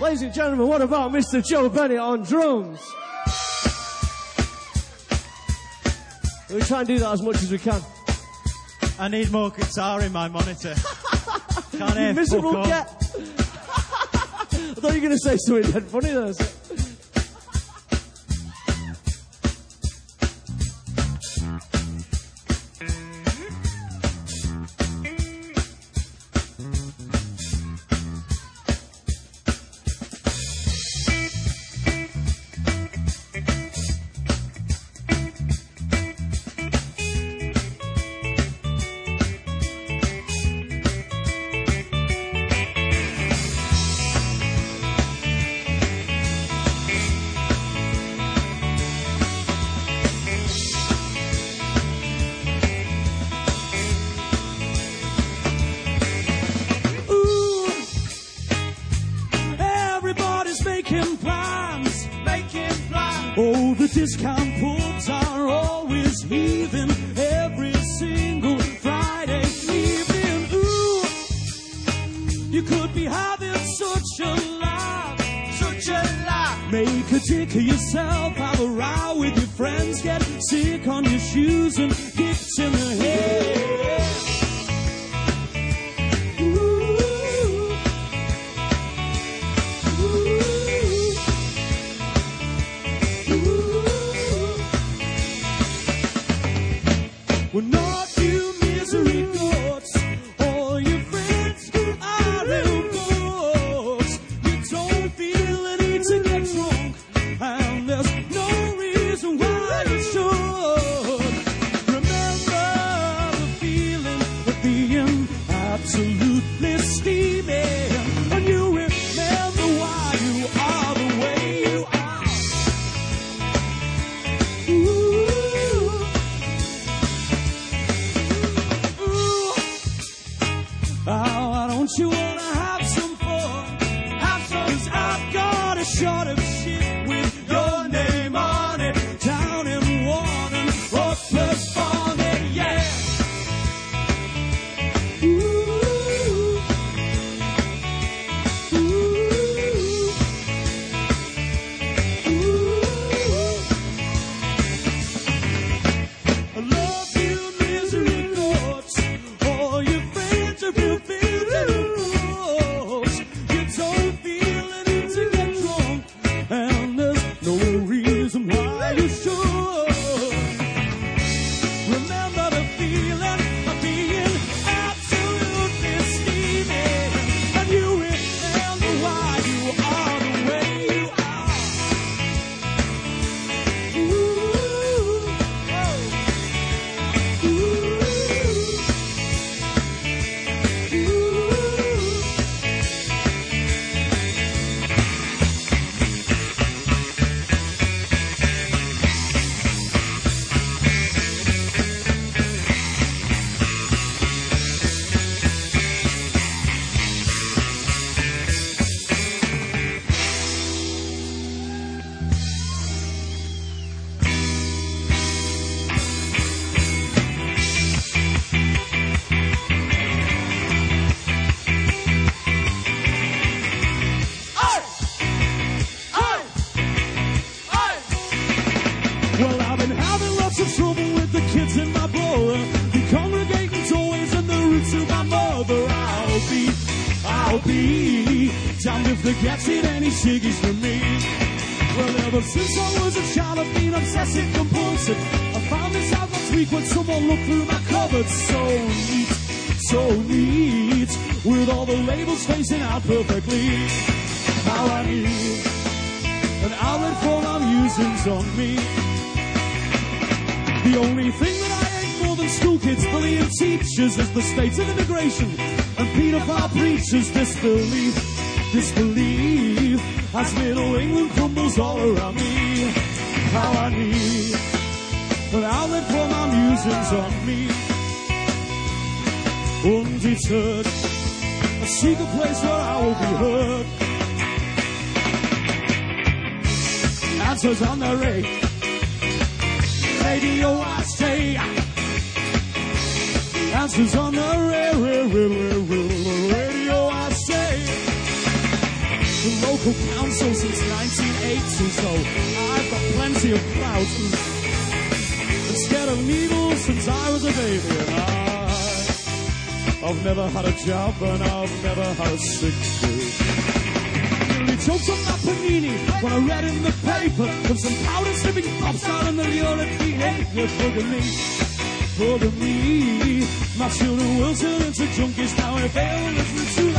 Ladies and gentlemen, what about Mr. Joe Bennett on drums? We try and do that as much as we can. I need more guitar in my monitor. Can't hear miserable fuck all. cat. I thought you were going to say something dead funny there. so- making plans, making plans. Oh, the discount pubs are always heaving every single Friday evening. Ooh, you could be having such a laugh, such a laugh. Make a dick of yourself, have a row with your friends, get sick on your shoes and kicked absolutely steaming, I'll be damned if they're getting any ciggies for me. Well, ever since I was a child, I've been obsessive compulsive. I found this out last week when someone looked through my cupboard. So neat, so neat, with all the labels facing out perfectly. How I need an outlet for my musings on me. The only thing that I than school kids bullying teachers is the state of immigration and paedophile preachers' disbelief, disbelief as little England crumbles all around me. How I need an outlet for my musings on me. Undeterred, a place where I will be heard. Answers on the rate radio I stay. Answers on the ra- ra- ra- ra- ra- radio I stay. The local council since 1980, so I've got plenty of clout. Scared of needles since I was a baby, and I, I've never had a job and I've never had a sick day. Choked on that panini when I read in the paper of some powder slipping pops out in the European. Look at me, look at me. My children will turn into junkies now if they listen to.